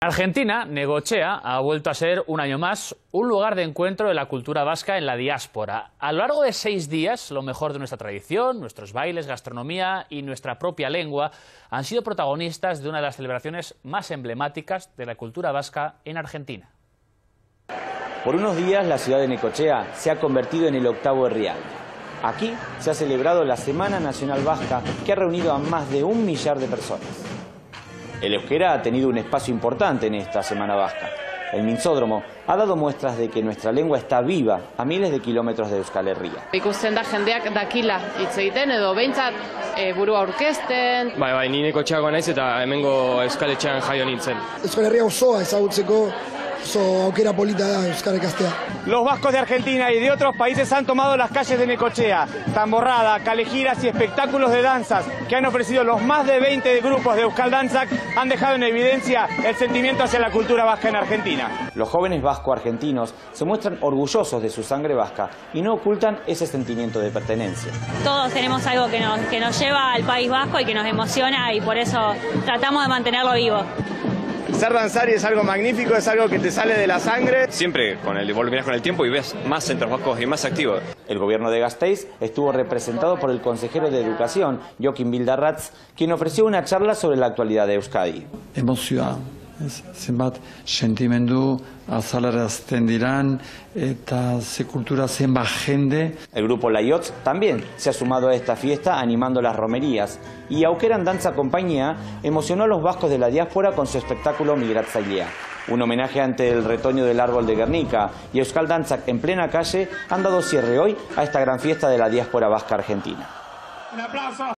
Argentina, Negochea ha vuelto a ser un año más un lugar de encuentro de la cultura vasca en la diáspora. A lo largo de seis días, lo mejor de nuestra tradición, nuestros bailes, gastronomía y nuestra propia lengua han sido protagonistas de una de las celebraciones más emblemáticas de la cultura vasca en Argentina. Por unos días, la ciudad de Necochea se ha convertido en el octavo real. Aquí se ha celebrado la Semana Nacional Vasca, que ha reunido a más de un millar de personas. El euskera ha tenido un espacio importante en esta Semana Vasca. El Minzódromo ha dado muestras de que nuestra lengua está viva a miles de kilómetros de Euskal Herria. Ikusten da jendeak dakila hitz egiten edo behintzat e, burua aurkezten. Bai, bai, ni nekotxeago naiz eta hemengo euskaletxean jaio nintzen. Euskal Herria osoa ezagutzeko oso aukera polita da euskara ikastea. Los vascos de Argentina y de otros países han tomado las calles de Necochea, tamborrada, calejiras y espectáculos de danzas que han ofrecido los más de 20 grupos de Euskal Danzak han dejado en evidencia el sentimiento hacia la cultura vasca en Argentina. Los jóvenes vasco-argentinos se muestran orgullosos de su sangre vasca y no ocultan ese sentimiento de pertenencia. Todos tenemos algo que nos, que nos lleva al País Vasco y que nos emociona y por eso tratamos de mantenerlo vivo. Ser danzar es algo magnífico, es algo que te sale de la sangre. Siempre con el volverás con el tiempo y ves más centros vascos y más activos. El gobierno de Gasteiz estuvo representado por el consejero de Educación, Joaquín Bildarratz, quien ofreció una charla sobre la actualidad de Euskadi. Emozioa, ez? zenbat sentimendu azalarazten diran eta ze kultura zenbat jende. El grupo Layotz también se ha sumado a esta fiesta animando las romerías y Aukeran Danza Compañía emocionó a los vascos de la diáspora con su espectáculo Migratzailea. Un homenaje ante el retoño del árbol de Guernica y Euskal Danzak en plena calle han dado cierre hoy a esta gran fiesta de la diáspora vasca argentina. Un aplauso.